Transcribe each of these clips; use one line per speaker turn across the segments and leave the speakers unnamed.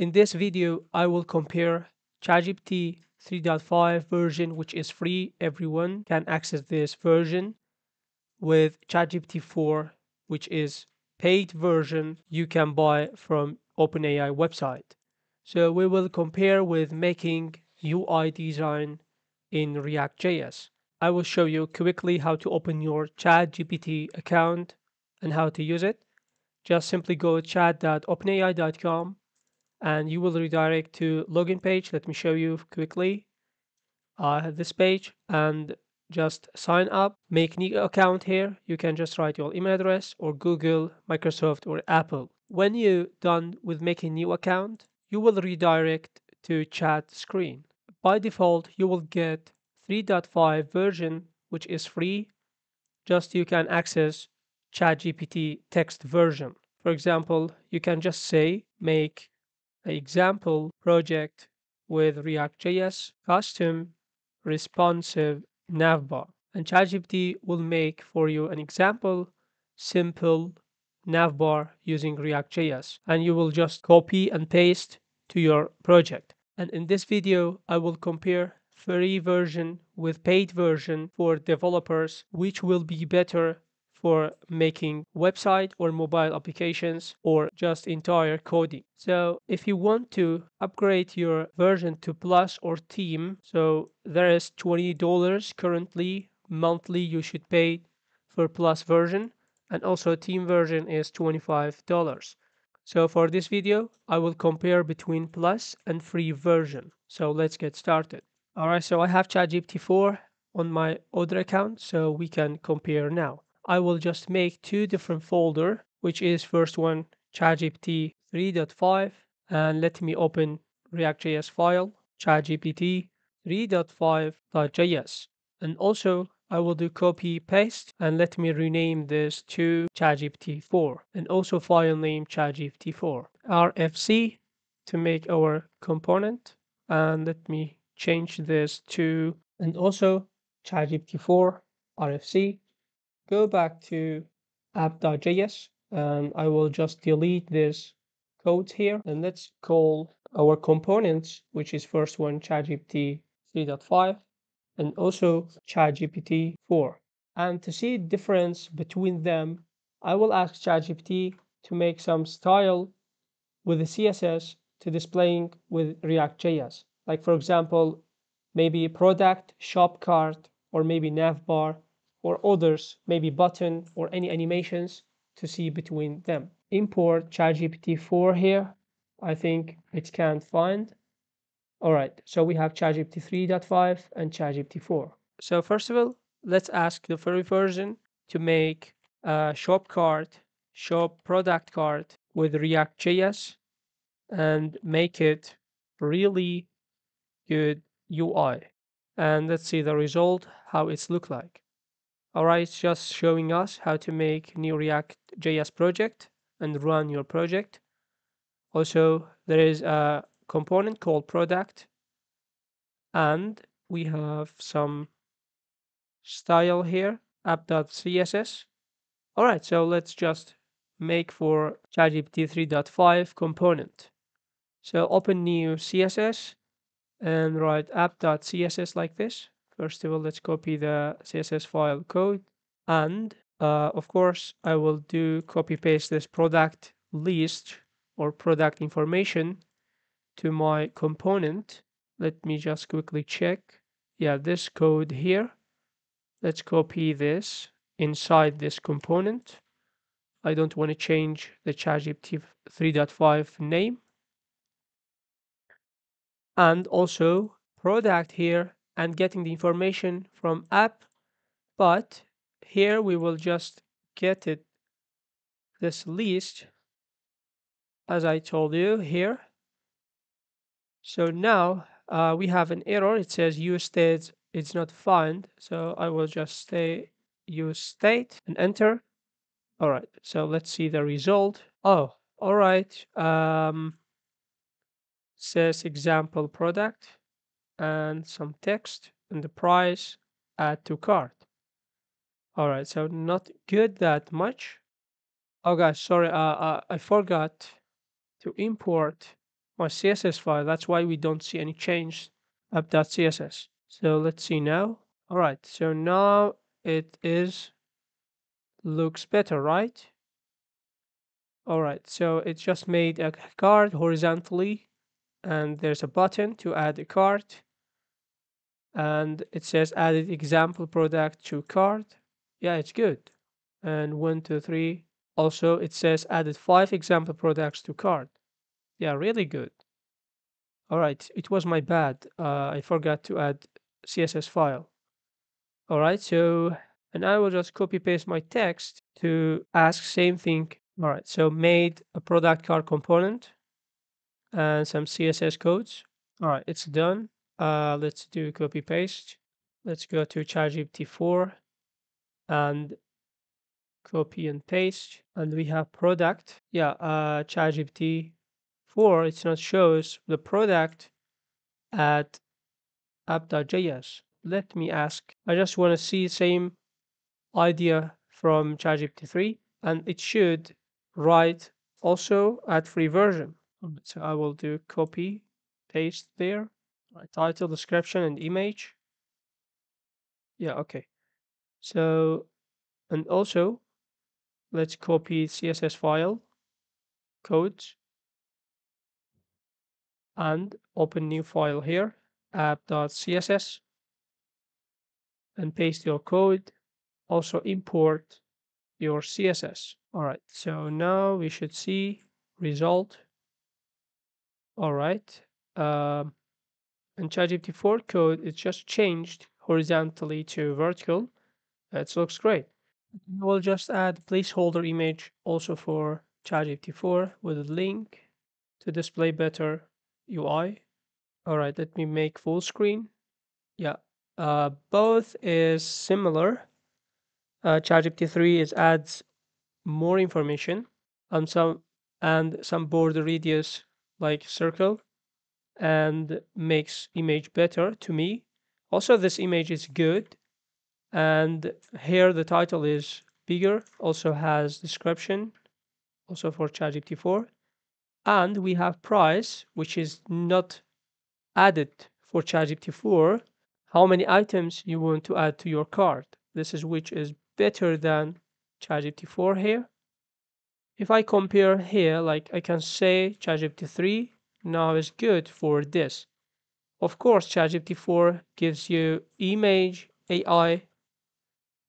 In this video, I will compare ChatGPT 3.5 version, which is free. Everyone can access this version with ChatGPT 4, which is paid version you can buy from OpenAI website. So we will compare with making UI design in React.js. I will show you quickly how to open your ChatGPT account and how to use it. Just simply go to chat.openai.com and you will redirect to login page. Let me show you quickly. Have this page and just sign up, make new account here. You can just write your email address or Google, Microsoft or Apple. When you done with making new account, you will redirect to chat screen. By default, you will get 3.5 version, which is free. Just you can access ChatGPT text version. For example, you can just say make example project with React.js custom responsive navbar. And ChatGPT will make for you an example simple navbar using React.js. And you will just copy and paste to your project. And in this video, I will compare free version with paid version for developers, which will be better for making website or mobile applications or just entire coding. So if you want to upgrade your version to plus or team, so there is $20 currently monthly you should pay for plus version and also team version is $25. So for this video, I will compare between plus and free version. So let's get started. Alright, so I have ChatGPT 4 on my other account, so we can compare now. I will just make two different folder, which is first one ChatGPT 3.5 and let me open React.js file ChatGPT 3.5.js and also I will do copy paste and let me rename this to ChatGPT 4 and also file name ChatGPT 4 RFC to make our component and let me change this to and also ChatGPT 4 RFC go back to app.js and I will just delete this code here and let's call our components, which is first one ChatGPT 3.5 and also ChatGPT 4. And to see difference between them, I will ask ChatGPT to make some style with the CSS to displaying with React.js. Like for example, maybe product, shop cart, or maybe navbar or others, maybe button or any animations to see between them. Import ChatGPT 4 here. I think it can't find. All right, so we have ChatGPT 3.5 and ChatGPT 4. So first of all, let's ask the free version to make a shop cart, shop product cart with React.js and make it really good UI. And let's see the result, how it's look like. Alright, it's just showing us how to make new React JS project and run your project. Also, there is a component called product and we have some style here app.css. Alright, so let's just make for ChatGPT 3.5 component. So open new CSS and write app.css like this. First of all, let's copy the CSS file code. And uh, of course, I will do copy paste this product list or product information to my component. Let me just quickly check. Yeah, this code here. Let's copy this inside this component. I don't want to change the ChatGPT 3.5 name. And also product here and getting the information from app but here we will just get it this list as I told you here. So now uh, we have an error. It says use state it's not found so I will just say use state and enter. All right so let's see the result. Oh all right um says example product and some text and the price add to cart all right so not good that much oh guys sorry uh, uh, i forgot to import my CSS file. That's why we don't see any change app.css. So let's see now. All right, so now it is looks better, right? All right, so it just made a card horizontally and there's a button to add a card and it says added example product to cart. Yeah it's good. And one two three. Also it says added five example products to cart. Yeah really good. All right it was my bad. Uh, i forgot to add css file. All right so and i will just copy paste my text to ask same thing. All right so made a product card component and some css codes. All right it's done uh, let's do copy paste. Let's go to ChatGPT 4 and copy and paste. And we have product. Yeah, uh, ChatGPT 4, it's not shows the product at app.js. Let me ask. I just want to see the same idea from ChatGPT 3 and it should write also at free version. So I will do copy paste there right, title, description, and image. Yeah, okay. So, and also, let's copy CSS file, code, and open new file here, app.css, and paste your code. Also import your CSS. All right, so now we should see result. All right. Um, and ChatGPT 4 code is just changed horizontally to vertical. It looks great. We'll just add placeholder image also for ChatGPT 4 with a link to display better UI. All right, let me make full screen. Yeah, uh, both is similar. Uh, ChatGPT 3 is adds more information and some and some border radius like circle and makes image better to me. Also, this image is good. And here the title is bigger, also has description, also for ChatGPT 4. And we have price, which is not added for ChatGPT 4. How many items you want to add to your cart. This is which is better than ChatGPT 4 here. If I compare here, like I can say ChatGPT 3 now is good for this. Of course, ChatGPT 4 gives you image AI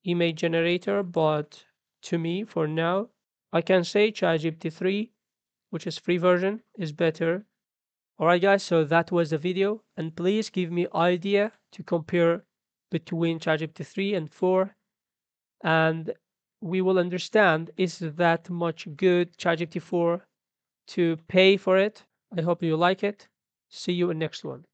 image generator, but to me, for now, I can say ChatGPT 3, which is free version, is better. Alright guys, so that was the video, and please give me idea to compare between ChatGPT 3 and 4, and we will understand is that much good ChatGPT 4 to pay for it I hope you like it. See you in next one.